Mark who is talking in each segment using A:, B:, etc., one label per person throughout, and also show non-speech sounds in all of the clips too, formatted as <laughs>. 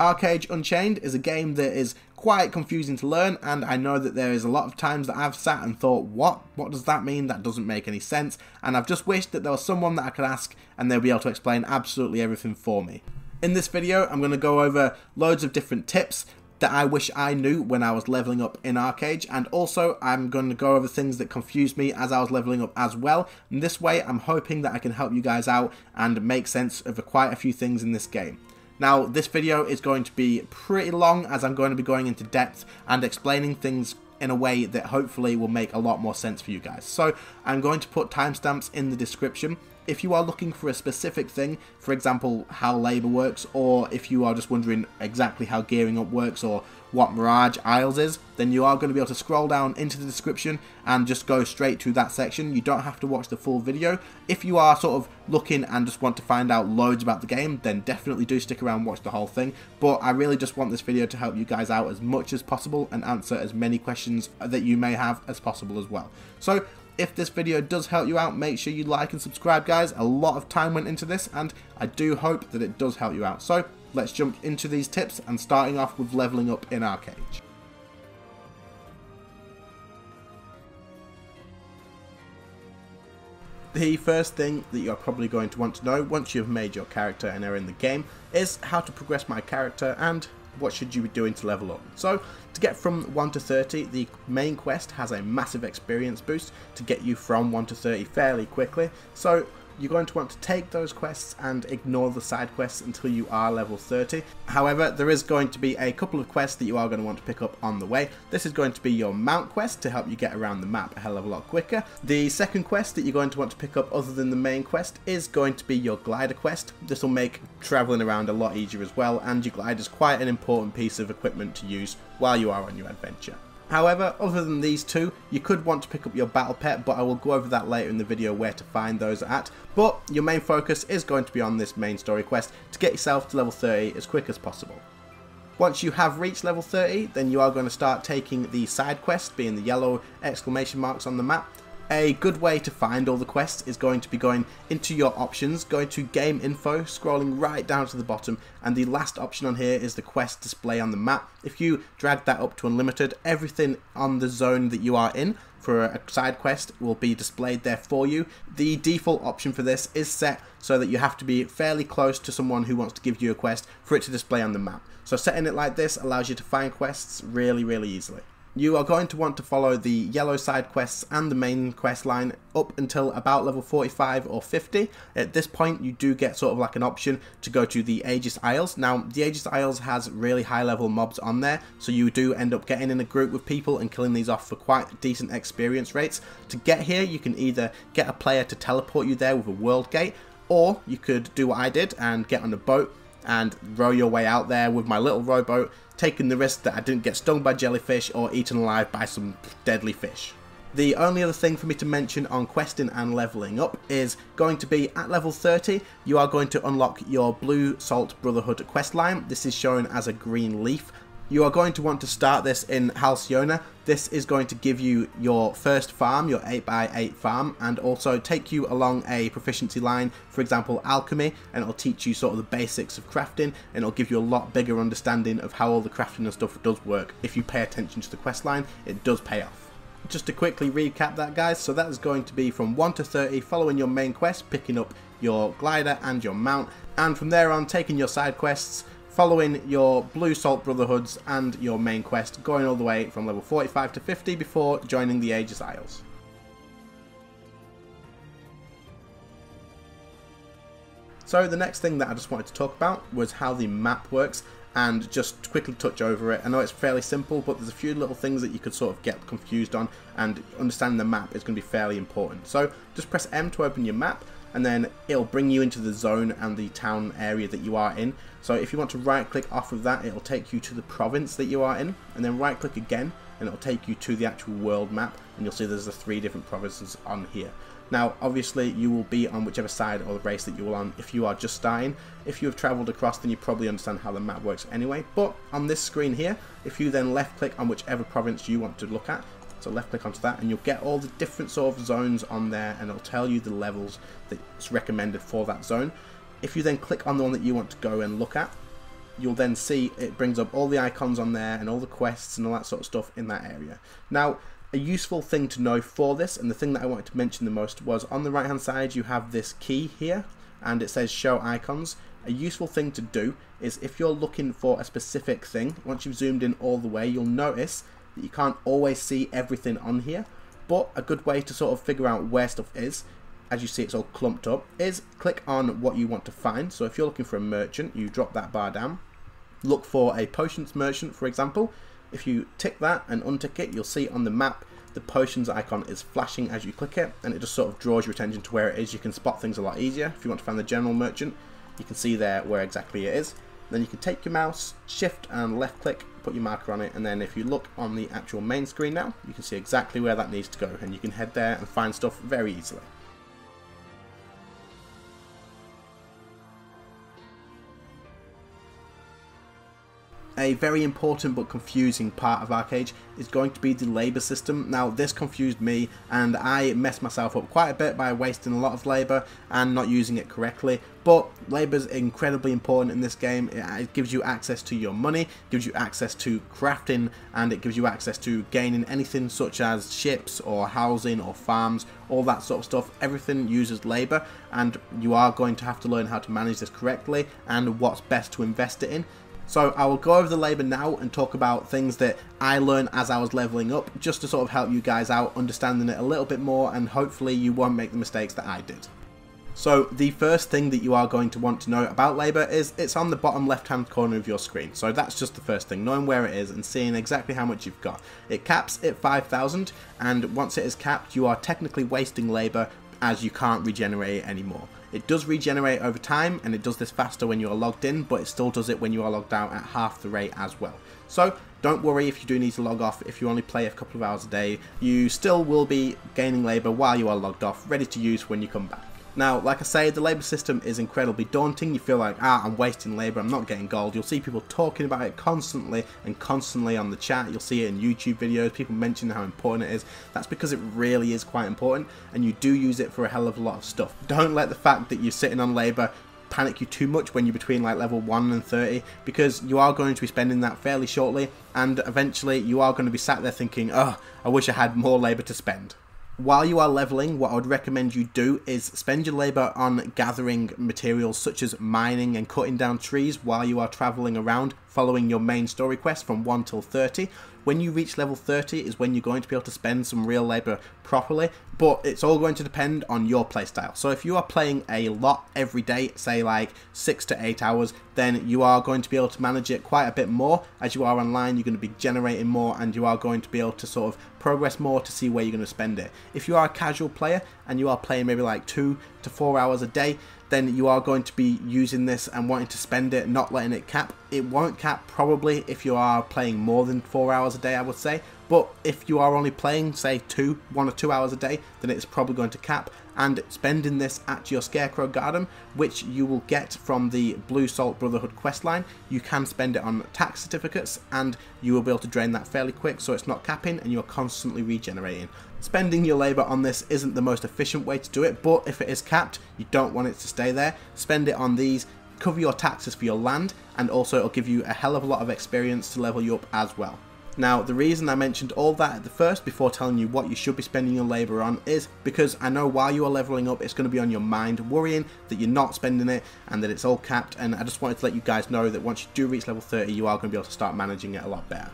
A: ArcheAge Unchained is a game that is quite confusing to learn and I know that there is a lot of times that I've sat and thought what what does that mean that doesn't make any sense and I've just wished that there was someone that I could ask and they'll be able to explain absolutely everything for me. In this video I'm going to go over loads of different tips that I wish I knew when I was leveling up in ArcheAge and also I'm going to go over things that confused me as I was leveling up as well and this way I'm hoping that I can help you guys out and make sense of quite a few things in this game. Now, this video is going to be pretty long as I'm going to be going into depth and explaining things in a way that hopefully will make a lot more sense for you guys. So I'm going to put timestamps in the description. If you are looking for a specific thing, for example, how labour works, or if you are just wondering exactly how gearing up works, or what Mirage Isles is, then you are going to be able to scroll down into the description and just go straight to that section. You don't have to watch the full video. If you are sort of looking and just want to find out loads about the game, then definitely do stick around watch the whole thing. But I really just want this video to help you guys out as much as possible and answer as many questions that you may have as possible as well. So if this video does help you out, make sure you like and subscribe, guys. A lot of time went into this, and I do hope that it does help you out. So, let's jump into these tips, and starting off with leveling up in ArcheAge. The first thing that you're probably going to want to know once you've made your character and are in the game is how to progress my character and what should you be doing to level up. So to get from 1 to 30, the main quest has a massive experience boost to get you from 1 to 30 fairly quickly. So you're going to want to take those quests and ignore the side quests until you are level 30. However, there is going to be a couple of quests that you are going to want to pick up on the way. This is going to be your mount quest to help you get around the map a hell of a lot quicker. The second quest that you're going to want to pick up other than the main quest is going to be your glider quest. This will make travelling around a lot easier as well and your glider is quite an important piece of equipment to use while you are on your adventure. However, other than these two, you could want to pick up your battle pet, but I will go over that later in the video where to find those at. But your main focus is going to be on this main story quest to get yourself to level 30 as quick as possible. Once you have reached level 30, then you are going to start taking the side quest, being the yellow exclamation marks on the map, a good way to find all the quests is going to be going into your options, going to game info, scrolling right down to the bottom, and the last option on here is the quest display on the map. If you drag that up to unlimited, everything on the zone that you are in for a side quest will be displayed there for you. The default option for this is set so that you have to be fairly close to someone who wants to give you a quest for it to display on the map. So setting it like this allows you to find quests really, really easily you are going to want to follow the yellow side quests and the main quest line up until about level 45 or 50. At this point you do get sort of like an option to go to the Aegis Isles. Now the Aegis Isles has really high level mobs on there so you do end up getting in a group with people and killing these off for quite decent experience rates. To get here you can either get a player to teleport you there with a world gate or you could do what I did and get on a boat and row your way out there with my little rowboat, taking the risk that I didn't get stung by jellyfish or eaten alive by some deadly fish. The only other thing for me to mention on questing and leveling up is going to be at level 30, you are going to unlock your Blue Salt Brotherhood quest line. This is shown as a green leaf you are going to want to start this in Halcyona. This is going to give you your first farm, your 8x8 farm, and also take you along a proficiency line, for example alchemy, and it'll teach you sort of the basics of crafting, and it'll give you a lot bigger understanding of how all the crafting and stuff does work. If you pay attention to the quest line, it does pay off. Just to quickly recap that guys, so that is going to be from 1 to 30 following your main quest, picking up your glider and your mount, and from there on taking your side quests, following your Blue Salt Brotherhoods and your main quest, going all the way from level 45 to 50 before joining the Aegis Isles. So the next thing that I just wanted to talk about was how the map works and just quickly touch over it. I know it's fairly simple, but there's a few little things that you could sort of get confused on, and understanding the map is going to be fairly important. So just press M to open your map, and then it'll bring you into the zone and the town area that you are in. So if you want to right click off of that, it'll take you to the province that you are in, and then right click again, and it'll take you to the actual world map, and you'll see there's the three different provinces on here. Now, obviously, you will be on whichever side of the race that you're on if you are just starting. If you have travelled across, then you probably understand how the map works anyway. But on this screen here, if you then left click on whichever province you want to look at, so left click onto that and you'll get all the different sort of zones on there and it'll tell you the levels that's recommended for that zone. If you then click on the one that you want to go and look at, you'll then see it brings up all the icons on there and all the quests and all that sort of stuff in that area. Now, a useful thing to know for this, and the thing that I wanted to mention the most was on the right hand side you have this key here, and it says show icons. A useful thing to do is if you're looking for a specific thing, once you've zoomed in all the way, you'll notice that you can't always see everything on here, but a good way to sort of figure out where stuff is as you see it's all clumped up, is click on what you want to find. So if you're looking for a merchant, you drop that bar down. Look for a potions merchant, for example. If you tick that and untick it, you'll see on the map the potions icon is flashing as you click it, and it just sort of draws your attention to where it is. You can spot things a lot easier. If you want to find the general merchant, you can see there where exactly it is. Then you can take your mouse, shift and left click, put your marker on it, and then if you look on the actual main screen now, you can see exactly where that needs to go, and you can head there and find stuff very easily. A very important but confusing part of ArcheAge is going to be the labour system. Now this confused me and I messed myself up quite a bit by wasting a lot of labour and not using it correctly. But labour is incredibly important in this game. It gives you access to your money, gives you access to crafting and it gives you access to gaining anything such as ships or housing or farms, all that sort of stuff. Everything uses labour and you are going to have to learn how to manage this correctly and what's best to invest it in. So I will go over the labour now and talk about things that I learned as I was leveling up, just to sort of help you guys out, understanding it a little bit more, and hopefully you won't make the mistakes that I did. So the first thing that you are going to want to know about labour is it's on the bottom left hand corner of your screen. So that's just the first thing, knowing where it is and seeing exactly how much you've got. It caps at 5,000 and once it is capped you are technically wasting labour as you can't regenerate it anymore. It does regenerate over time and it does this faster when you are logged in, but it still does it when you are logged out at half the rate as well. So don't worry if you do need to log off, if you only play a couple of hours a day, you still will be gaining labour while you are logged off, ready to use when you come back. Now, like I say, the labour system is incredibly daunting. You feel like, ah, I'm wasting labour, I'm not getting gold. You'll see people talking about it constantly and constantly on the chat. You'll see it in YouTube videos, people mention how important it is. That's because it really is quite important, and you do use it for a hell of a lot of stuff. Don't let the fact that you're sitting on labour panic you too much when you're between like level 1 and 30 because you are going to be spending that fairly shortly and eventually you are going to be sat there thinking oh I wish I had more labour to spend while you are leveling, what I would recommend you do is spend your labour on gathering materials such as mining and cutting down trees while you are travelling around following your main story quest from 1 till 30. When you reach level 30 is when you're going to be able to spend some real labour properly, but it's all going to depend on your playstyle. So if you are playing a lot every day, say like 6 to 8 hours, then you are going to be able to manage it quite a bit more. As you are online, you're going to be generating more and you are going to be able to sort of progress more to see where you're going to spend it. If you are a casual player and you are playing maybe like 2 to 4 hours a day, then you are going to be using this and wanting to spend it, not letting it cap. It won't cap probably if you are playing more than four hours a day, I would say. But if you are only playing, say, two, one or two hours a day, then it's probably going to cap. And spending this at your Scarecrow Garden, which you will get from the Blue Salt Brotherhood questline, you can spend it on tax certificates, and you will be able to drain that fairly quick, so it's not capping, and you're constantly regenerating. Spending your labour on this isn't the most efficient way to do it, but if it is capped, you don't want it to stay there. Spend it on these, cover your taxes for your land, and also it'll give you a hell of a lot of experience to level you up as well. Now, the reason I mentioned all that at the first before telling you what you should be spending your labour on is because I know while you are levelling up, it's going to be on your mind worrying that you're not spending it and that it's all capped. And I just wanted to let you guys know that once you do reach level 30, you are going to be able to start managing it a lot better.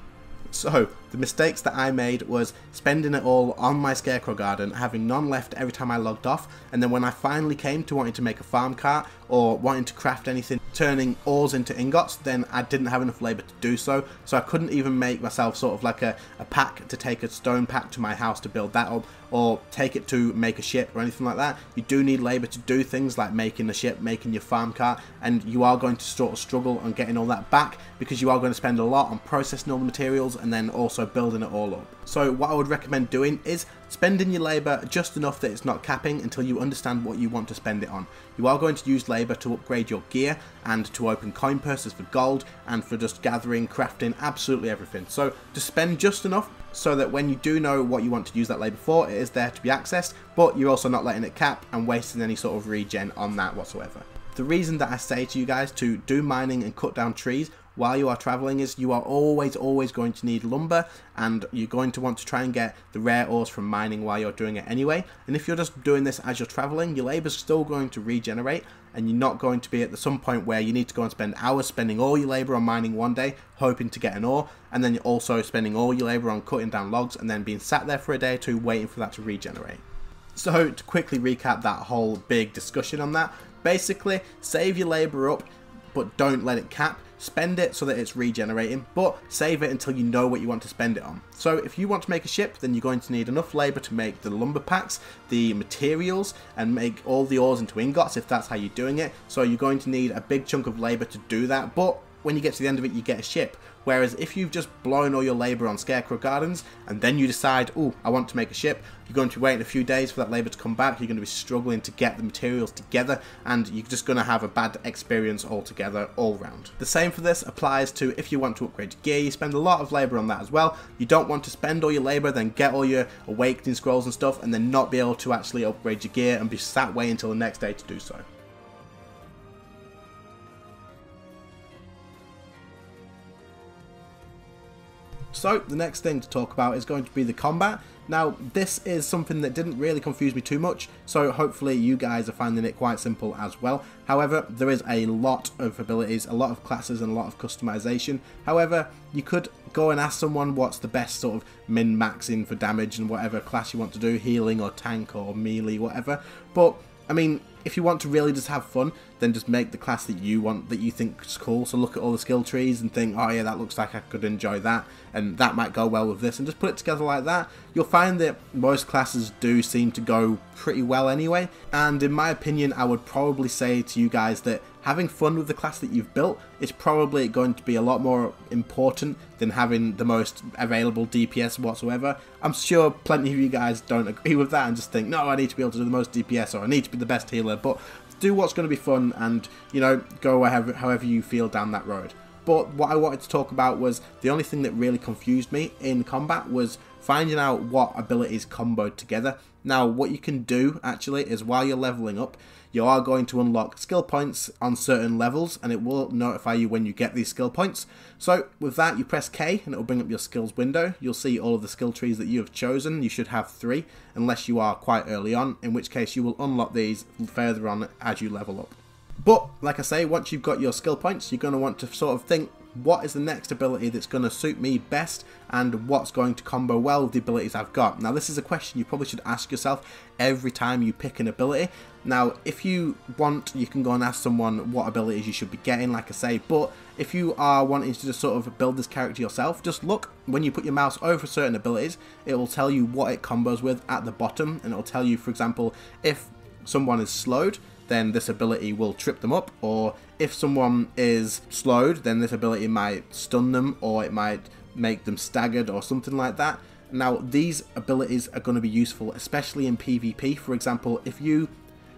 A: So, the mistakes that I made was spending it all on my scarecrow garden, having none left every time I logged off, and then when I finally came to wanting to make a farm cart or wanting to craft anything, turning ores into ingots, then I didn't have enough labour to do so, so I couldn't even make myself sort of like a, a pack to take a stone pack to my house to build that up, or take it to make a ship or anything like that. You do need labour to do things like making a ship, making your farm cart, and you are going to sort of struggle on getting all that back because you are going to spend a lot on processing all the materials and then also building it all up. So what I would recommend doing is spending your labour just enough that it's not capping until you understand what you want to spend it on. You are going to use labour to upgrade your gear and to open coin purses for gold and for just gathering, crafting, absolutely everything. So to spend just enough so that when you do know what you want to use that labour for, it is there to be accessed, but you're also not letting it cap and wasting any sort of regen on that whatsoever. The reason that I say to you guys to do mining and cut down trees while you are traveling is you are always, always going to need lumber and you're going to want to try and get the rare ores from mining while you're doing it anyway. And if you're just doing this as you're traveling, your labor is still going to regenerate and you're not going to be at some point where you need to go and spend hours spending all your labor on mining one day, hoping to get an ore, and then you're also spending all your labor on cutting down logs and then being sat there for a day or two waiting for that to regenerate. So to quickly recap that whole big discussion on that, basically save your labor up but don't let it cap. Spend it so that it's regenerating, but save it until you know what you want to spend it on. So if you want to make a ship, then you're going to need enough labor to make the lumber packs, the materials, and make all the ores into ingots if that's how you're doing it. So you're going to need a big chunk of labor to do that, but when you get to the end of it, you get a ship. Whereas if you've just blown all your labour on Scarecrow Gardens and then you decide, oh, I want to make a ship, you're going to be waiting a few days for that labour to come back, you're going to be struggling to get the materials together, and you're just going to have a bad experience altogether all round. The same for this applies to if you want to upgrade your gear, you spend a lot of labour on that as well. You don't want to spend all your labour, then get all your awakening scrolls and stuff, and then not be able to actually upgrade your gear and be sat waiting until the next day to do so. So the next thing to talk about is going to be the combat. Now this is something that didn't really confuse me too much, so hopefully you guys are finding it quite simple as well. However, there is a lot of abilities, a lot of classes and a lot of customization. However, you could go and ask someone what's the best sort of min-maxing for damage and whatever class you want to do, healing or tank or melee, whatever. But I mean, if you want to really just have fun, then just make the class that you want, that you think is cool. So look at all the skill trees and think, oh yeah, that looks like I could enjoy that, and that might go well with this, and just put it together like that. You'll find that most classes do seem to go pretty well anyway, and in my opinion, I would probably say to you guys that having fun with the class that you've built is probably going to be a lot more important than having the most available DPS whatsoever. I'm sure plenty of you guys don't <laughs> agree with that and just think, no, I need to be able to do the most DPS or I need to be the best healer, but do what's going to be fun and, you know, go however, you feel down that road. But what I wanted to talk about was the only thing that really confused me in combat was finding out what abilities comboed together. Now, what you can do actually is while you're leveling up, you are going to unlock skill points on certain levels and it will notify you when you get these skill points. So with that you press K and it will bring up your skills window. You'll see all of the skill trees that you have chosen. You should have three unless you are quite early on, in which case you will unlock these further on as you level up. But, like I say, once you've got your skill points, you're going to want to sort of think what is the next ability that's going to suit me best and what's going to combo well with the abilities I've got. Now this is a question you probably should ask yourself every time you pick an ability. Now if you want you can go and ask someone what abilities you should be getting like I say but if you are wanting to just sort of build this character yourself just look when you put your mouse over certain abilities it will tell you what it combos with at the bottom and it will tell you for example if someone is slowed then this ability will trip them up, or if someone is slowed, then this ability might stun them, or it might make them staggered, or something like that. Now, these abilities are going to be useful, especially in PvP. For example, if you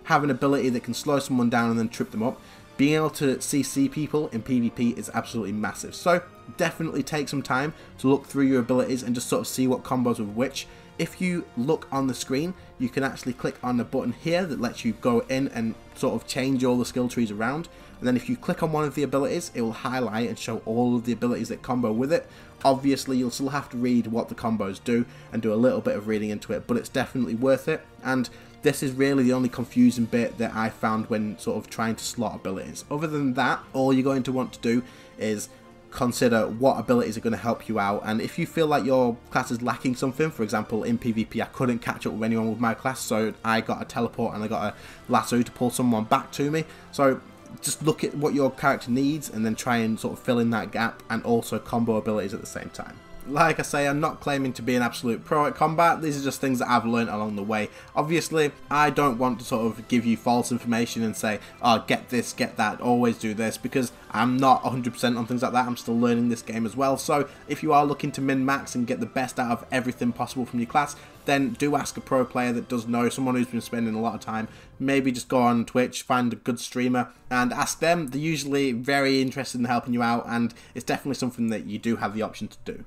A: have an ability that can slow someone down and then trip them up, being able to CC people in PvP is absolutely massive. So, definitely take some time to look through your abilities and just sort of see what combos with which if you look on the screen, you can actually click on the button here that lets you go in and sort of change all the skill trees around. And then if you click on one of the abilities, it will highlight and show all of the abilities that combo with it. Obviously, you'll still have to read what the combos do and do a little bit of reading into it, but it's definitely worth it. And this is really the only confusing bit that I found when sort of trying to slot abilities. Other than that, all you're going to want to do is consider what abilities are going to help you out and if you feel like your class is lacking something for example in PvP I couldn't catch up with anyone with my class so I got a teleport and I got a lasso to pull someone back to me. So just look at what your character needs and then try and sort of fill in that gap and also combo abilities at the same time like I say, I'm not claiming to be an absolute pro at combat. These are just things that I've learned along the way. Obviously, I don't want to sort of give you false information and say, oh, get this, get that, always do this, because I'm not 100% on things like that. I'm still learning this game as well. So if you are looking to min-max and get the best out of everything possible from your class, then do ask a pro player that does know, someone who's been spending a lot of time. Maybe just go on Twitch, find a good streamer, and ask them. They're usually very interested in helping you out, and it's definitely something that you do have the option to do.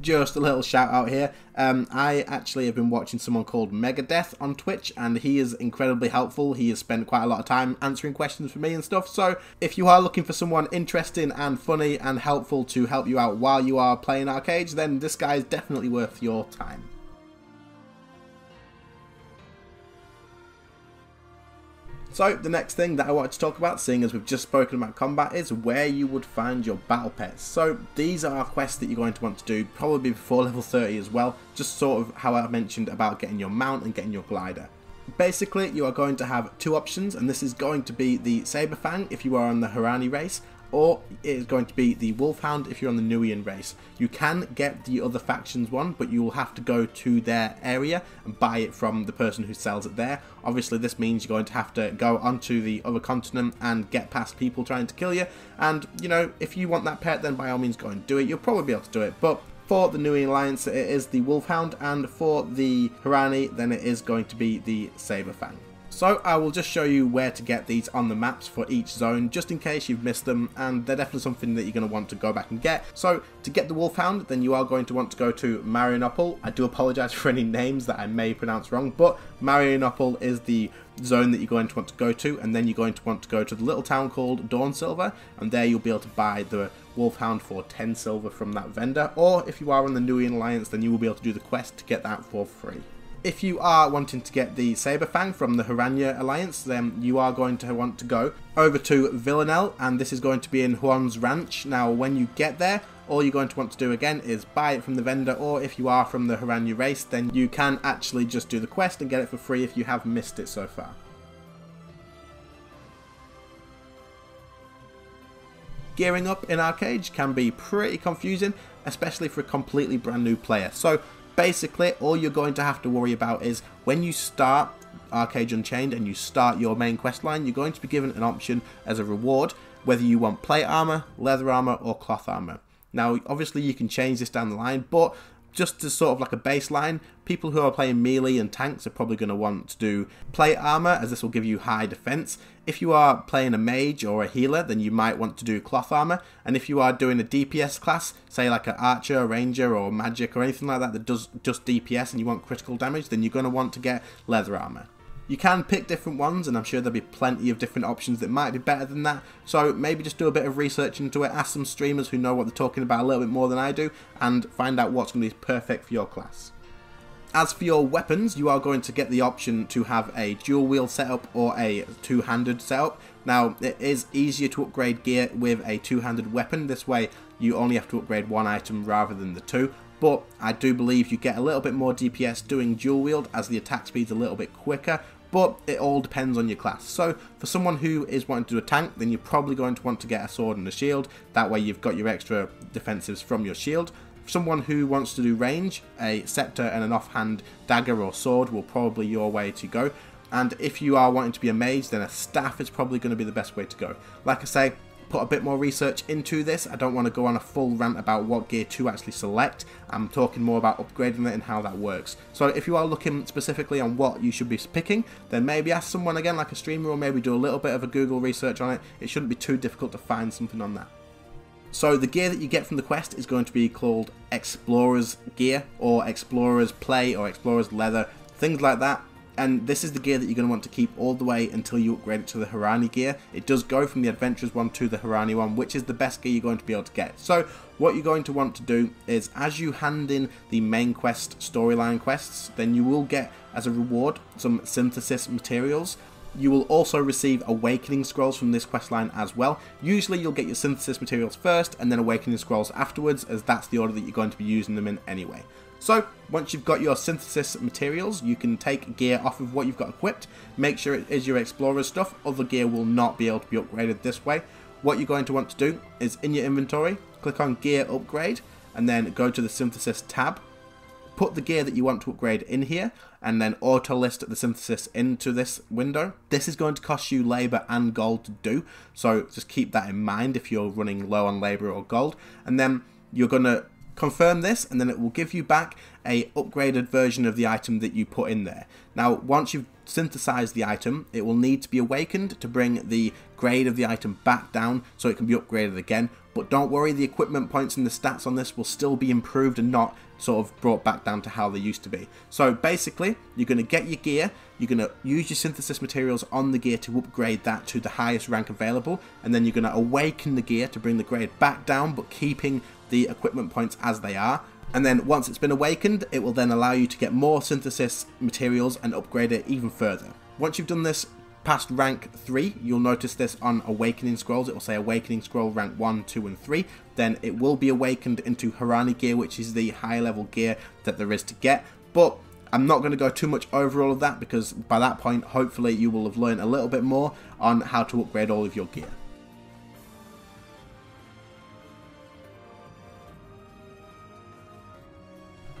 A: Just a little shout out here. Um, I actually have been watching someone called Megadeth on Twitch, and he is incredibly helpful. He has spent quite a lot of time answering questions for me and stuff. So if you are looking for someone interesting and funny and helpful to help you out while you are playing arcades, then this guy is definitely worth your time. So the next thing that I wanted to talk about, seeing as we've just spoken about combat, is where you would find your battle pets. So these are quests that you're going to want to do probably before <laughs> level 30 as well, just sort of how I mentioned about getting your mount and getting your glider. Basically, you are going to have two options, and this is going to be the Saberfang if you are on the Harani race, or it is going to be the Wolfhound if you're on the Nuian race. You can get the other factions one, but you will have to go to their area and buy it from the person who sells it there. Obviously, this means you're going to have to go onto the other continent and get past people trying to kill you. And, you know, if you want that pet, then by all means go and do it. You'll probably be able to do it, but for the Nuian Alliance, it is the Wolfhound, and for the Harani, then it is going to be the Saberfang. So I will just show you where to get these on the maps for each zone, just in case you've missed them, and they're definitely something that you're going to want to go back and get. So to get the Wolfhound, then you are going to want to go to Marianople. I do apologise <laughs> for any names that I may pronounce wrong, but Marianople is the zone that you're going to want to go to, and then you're going to want to go to the little town called Dawn Silver, and there you'll be able to buy the Wolfhound for 10 silver from that vendor, or if you are on the Nuian Alliance, then you will be able to do the quest to get that for free if you are wanting to get the Saberfang from the Haranya Alliance, then you are going to want to go over to Villanelle, and this is going to be in Juan's Ranch. Now, when you get there, all you're going to want to do again is buy it from the vendor, or if you are from the Haranya race, then you can actually just do the quest and get it for free if you have missed it so far. Gearing up in ArcheAge can be pretty confusing, especially for a completely brand new player. So basically all you're going to have to worry about is when you start ArcheAge Unchained and you start your main quest line, you're going to be given an option as a reward whether you want plate armor, leather armor, or cloth armor. Now, obviously, you can change this down the line, but just as sort of like a baseline, people who are playing melee and tanks are probably going to want to do plate armor, as this will give you high defense. If you are playing a mage or a healer, then you might want to do cloth armor. And if you are doing a DPS class, say like an archer, ranger, or magic, or anything like that that does just DPS and you want critical damage, then you're going to want to get leather armor. You can pick different ones, and I'm sure there'll be plenty of different options that might be better than that. So maybe just do a bit of research into it, ask some streamers who know what they're talking about a little bit more than I do, and find out what's going to be perfect for your class. As for your weapons, you are going to get the option to have a dual wield setup or a two-handed setup. Now, it is easier to upgrade gear with a two-handed weapon. This way, you only have to upgrade one item rather than the two. But I do believe you get a little bit more DPS doing dual wield as the attack speed's a little bit quicker, but it all depends on your class. So for someone who is wanting to do a tank, then you're probably going to want to get a sword and a shield. That way you've got your extra defensives from your shield. For someone who wants to do range, a scepter and an offhand dagger or sword will probably your way to go. And if you are wanting to be a mage, then a staff is probably going to be the best way to go. Like I say, put a bit more research into this. I don't want to go on a full rant about what gear to actually select. I'm talking more about upgrading it and how that works. So if you are looking specifically on what you should be picking, then maybe ask someone again like a streamer or maybe do a little bit of a Google research on it. It shouldn't be too difficult to find something on that. So the gear that you get from the quest is going to be called Explorer's Gear or Explorer's Play or Explorer's Leather, things like that and this is the gear that you're going to want to keep all the way until you upgrade it to the Hiram gear. It does go from the Adventurers one to the Hiram one, which is the best gear you're going to be able to get. So what you're going to want to do is as you hand in the main quest storyline quests, then you will get as a reward some synthesis materials. You will also receive Awakening Scrolls from this questline as well. Usually you'll get your Synthesis materials first and then Awakening Scrolls afterwards as that's the order that you're going to be using them in anyway. So, once you've got your synthesis materials, you can take gear off of what you've got equipped. Make sure it is your explorer stuff. Other gear will not be able to be upgraded this way. What you're going to want to do is in your inventory, click on gear upgrade, and then go to the synthesis tab. Put the gear that you want to upgrade in here, and then auto list the synthesis into this window. This is going to cost you labor and gold to do, so just keep that in mind if you're running low on labor or gold. And then you're going to confirm this and then it will give you back a upgraded version of the item that you put in there. Now once you've synthesized the item, it will need to be awakened to bring the grade of the item back down so it can be upgraded again. But don't worry, the equipment points and the stats on this will still be improved and not sort of brought back down to how they used to be. So basically, you're going to get your gear, you're going to use your synthesis materials on the gear to upgrade that to the highest rank available, and then you're going to awaken the gear to bring the grade back down, but keeping the equipment points as they are. And then once it's been awakened, it will then allow you to get more synthesis materials and upgrade it even further. Once you've done this past rank 3, you'll notice this on Awakening Scrolls. It will say Awakening Scroll rank 1, 2, and 3. Then it will be awakened into Hiram gear, which is the high level gear that there is to get. But I'm not going to go too much over all of that because by that point, hopefully, you will have learned a little bit more on how to upgrade all of your gear.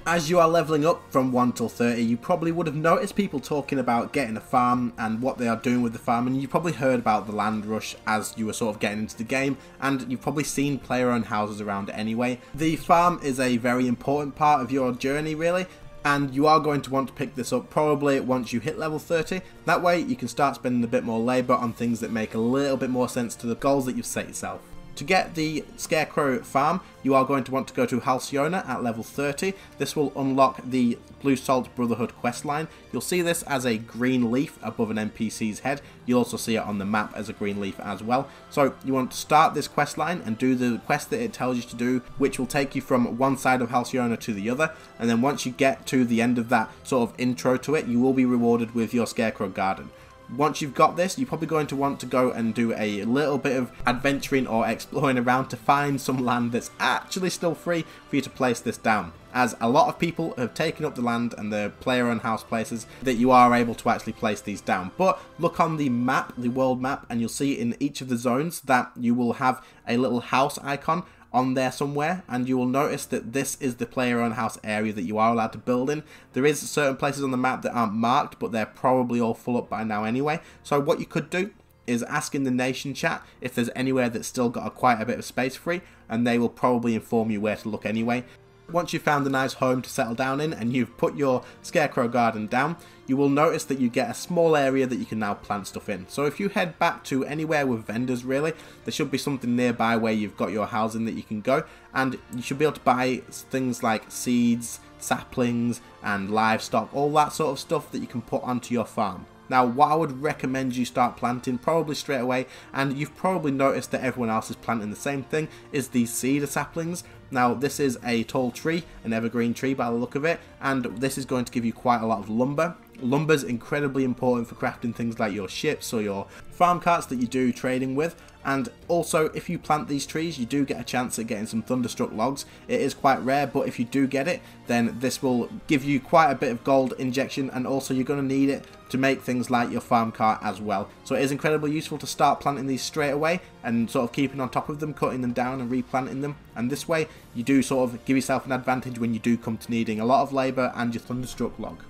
A: As you are leveling up from 1 till 30, you probably would have noticed people talking about getting a farm and what they are doing with the farm, and you probably heard about the land rush as you were sort of getting into the game, and you've probably seen player-owned houses around anyway. The farm is a very important part of your journey, really, and you are going to want to pick this up probably once you hit level 30. That way you can start spending a bit more labour on things that make a little bit more sense to the goals that you've set yourself. To get the Scarecrow farm, you are going to want to go to Halcyona at level 30. This will unlock the Blue Salt Brotherhood questline. You'll see this as a green leaf above an NPC's head. You'll also see it on the map as a green leaf as well. So you want to start this questline and do the quest that it tells you to do, which will take you from one side of Halcyona to the other. And then once you get to the end of that sort of intro to it, you will be rewarded with your Scarecrow Garden. Once you've got this, you're probably going to want to go and do a little bit of adventuring or exploring around to find some land that's actually still free for you to place this down. As a lot of people have taken up the land and the player-owned house places that you are able to actually place these down. But look on the map, the world map, and you'll see in each of the zones that you will have a little house icon on there somewhere and you will notice that this is the player owned house area that you are allowed to build in. There is certain places on the map that aren't marked but they're probably all full up by now anyway. So what you could do is ask in the nation chat if there's anywhere that's still got a, quite a bit of space free and they will probably inform you where to look anyway. Once you've found a nice home to settle down in and you've put your scarecrow garden down, you will notice that you get a small area that you can now plant stuff in. So if you head back to anywhere with vendors really, there should be something nearby where you've got your housing that you can go and you should be able to buy things like seeds, saplings and livestock, all that sort of stuff that you can put onto your farm. Now, what I would recommend you start planting probably straight away, and you've probably noticed that everyone else is planting the same thing, is these cedar saplings. Now, this is a tall tree, an evergreen tree by the look of it, and this is going to give you quite a lot of lumber. Lumber is incredibly important for crafting things like your ships or your farm carts that you do trading with. And also, if you plant these trees, you do get a chance at getting some Thunderstruck logs. It is quite rare, but if you do get it, then this will give you quite a bit of gold injection, and also you're going to need it to make things like your farm cart as well. So it is incredibly useful to start planting these straight away and sort of keeping on top of them, cutting them down and replanting them. And this way, you do sort of give yourself an advantage when you do come to needing a lot of labour and your Thunderstruck log.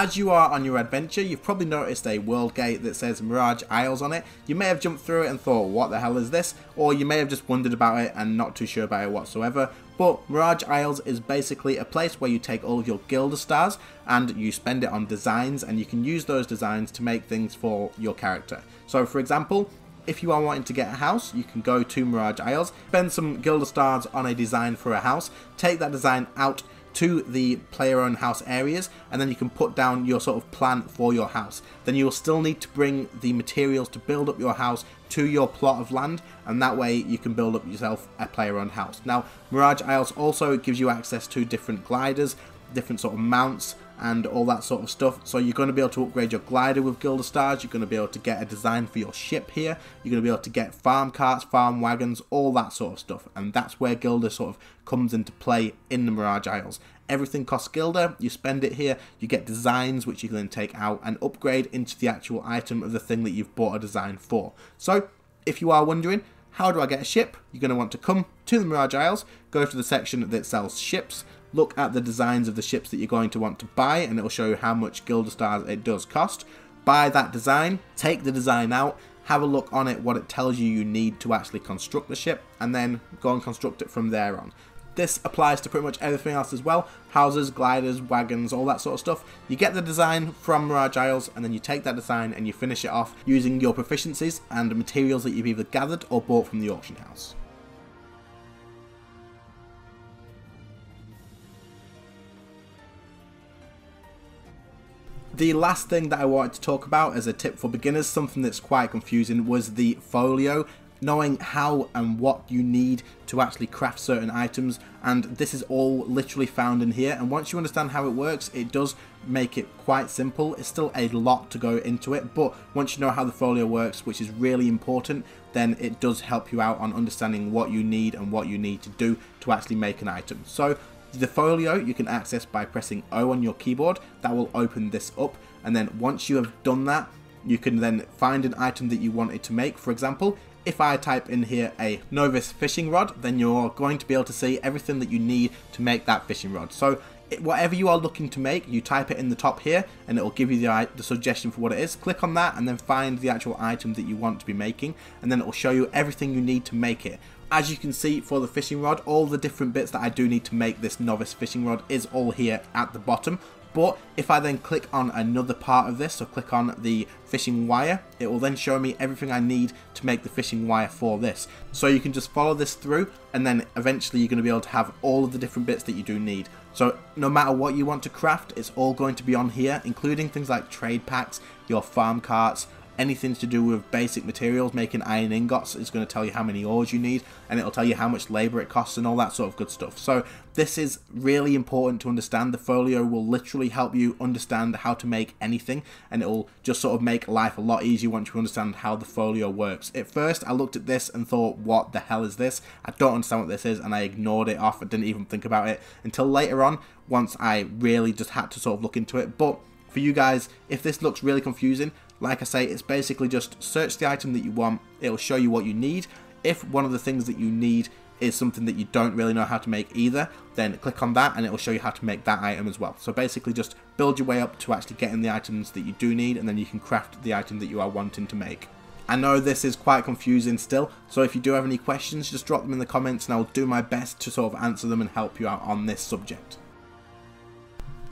A: As you are on your adventure, you've probably noticed a world gate that says Mirage Isles on it. You may have jumped through it and thought, what the hell is this? Or you may have just wondered about it and not too sure about it whatsoever. But Mirage Isles is basically a place where you take all of your Gilda stars and you spend it on designs and you can use those designs to make things for your character. So for example, if you are wanting to get a house, you can go to Mirage Isles, spend some Gilda stars on a design for a house, take that design out to the player owned house areas and then you can put down your sort of plan for your house. Then you'll still need to bring the materials to build up your house to your plot of land and that way you can build up yourself a player owned house. Now Mirage Isles also gives you access to different gliders, different sort of mounts and all that sort of stuff. So you're going to be able to upgrade your glider with Gilda Stars, you're going to be able to get a design for your ship here, you're going to be able to get farm carts, farm wagons, all that sort of stuff. And that's where Gilda sort of comes into play in the Mirage Isles. Everything costs Gilda, you spend it here, you get designs which you can then take out and upgrade into the actual item of the thing that you've bought a design for. So, if you are wondering, how do I get a ship? You're going to want to come to the Mirage Isles, go to the section that sells ships, look at the designs of the ships that you're going to want to buy and it will show you how much Gilda Stars it does cost. Buy that design, take the design out, have a look on it what it tells you you need to actually construct the ship and then go and construct it from there on. This applies to pretty much everything else as well. Houses, gliders, wagons, all that sort of stuff. You get the design from Mirage Isles and then you take that design and you finish it off using your proficiencies and materials that you've either gathered or bought from the auction house. The last thing that I wanted to talk about as a tip for beginners, something that's quite confusing, was the folio knowing how and what you need to actually craft certain items. And this is all literally found in here. And once you understand how it works it does make it quite simple. It's still a lot to go into it. But once you know how the folio works which is really important then it does help you out on understanding what you need and what you need to do to actually make an item. So the folio you can access by pressing O on your keyboard. That will open this up. And then once you have done that, you can then find an item that you wanted to make. For example, if I type in here a novice fishing rod, then you're going to be able to see everything that you need to make that fishing rod. So whatever you are looking to make, you type it in the top here and it will give you the, the suggestion for what it is. Click on that and then find the actual item that you want to be making and then it will show you everything you need to make it. As you can see for the fishing rod, all the different bits that I do need to make this novice fishing rod is all here at the bottom. But if I then click on another part of this, so click on the fishing wire, it will then show me everything I need to make the fishing wire for this. So you can just follow this through and then eventually you're going to be able to have all of the different bits that you do need. So no matter what you want to craft, it's all going to be on here, including things like trade packs, your farm carts, anything to do with basic materials, making iron ingots is going to tell you how many ores you need, and it'll tell you how much labor it costs and all that sort of good stuff. So this is really important to understand. The folio will literally help you understand how to make anything, and it will just sort of make life a lot easier once you understand how the folio works. At first, I looked at this and thought, what the hell is this? I don't understand what this is, and I ignored it off. I didn't even think about it until later on, once I really just had to sort of look into it. But for you guys, if this looks really confusing, like I say, it's basically just search the item that you want, it'll show you what you need. If one of the things that you need is something that you don't really know how to make either, then click on that and it will show you how to make that item as well. So basically just build your way up to actually getting the items that you do need and then you can craft the item that you are wanting to make. I know this is quite confusing still, so if you do have any questions, just drop them in the comments and I'll do my best to sort of answer them and help you out on this subject.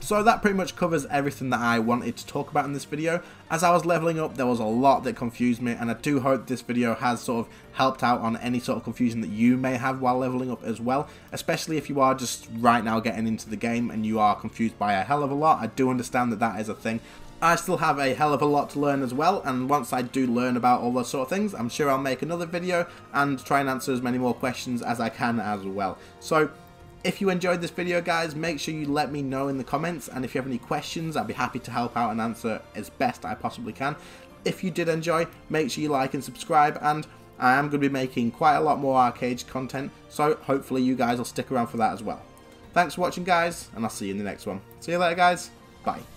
A: So that pretty much covers everything that I wanted to talk about in this video. As I was leveling up, there was a lot that confused me, and I do hope this video has sort of helped out on any sort of confusion that you may have while leveling up as well, especially if you are just right now getting into the game and you are confused by a hell of a lot. I do understand that that is a thing. I still have a hell of a lot to learn as well, and once I do learn about all those sort of things, I'm sure I'll make another video and try and answer as many more questions as I can as well. So, if you enjoyed this video guys, make sure you let me know in the comments and if you have any questions, I'd be happy to help out and answer as best I possibly can. If you did enjoy, make sure you like and subscribe and I am going to be making quite a lot more ArcheAge content, so hopefully you guys will stick around for that as well. Thanks for watching guys, and I'll see you in the next one. See you later guys, bye.